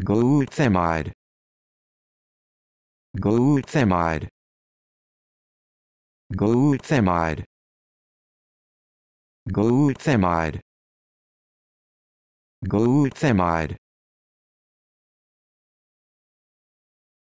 glutamide glutamide glutamide glutamide glutamide